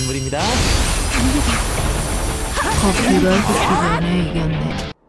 선물입니다. 커피가 식기 전에 이겼네.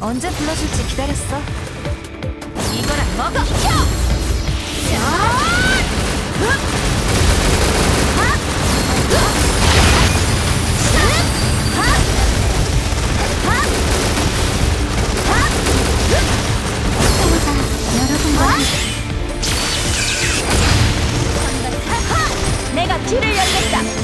언제 불러줄지 기다렸어. 이거라 먹어. 야! 내가 길을 열겠다.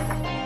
Thank you.